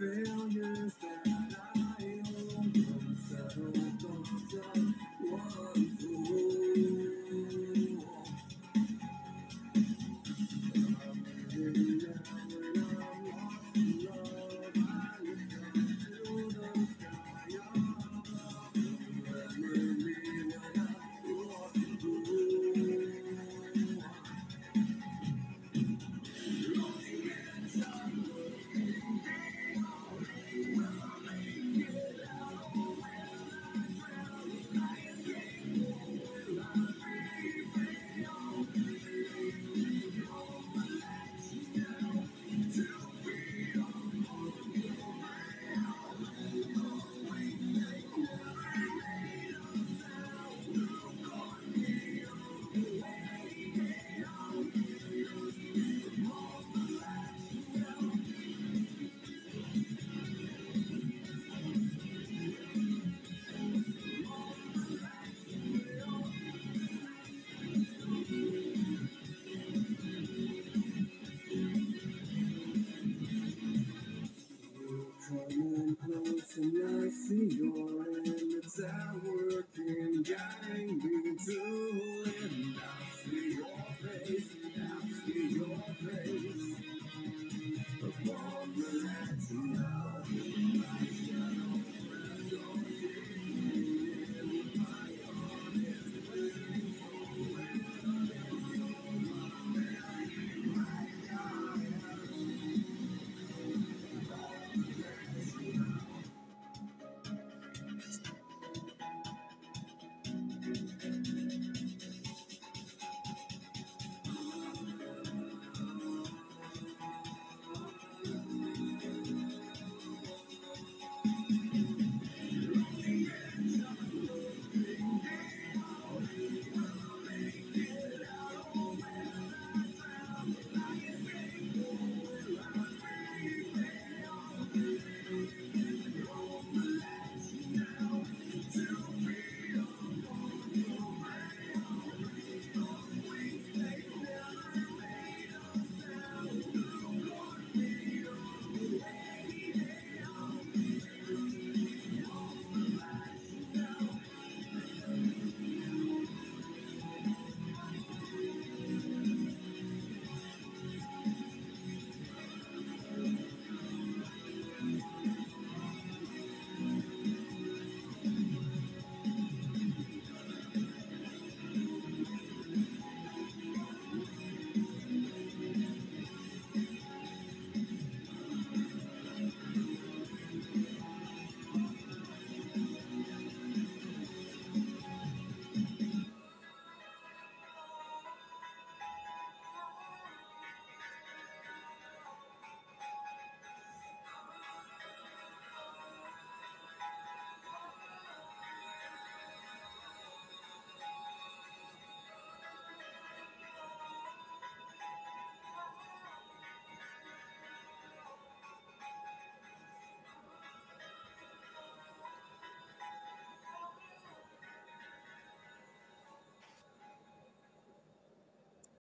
failures.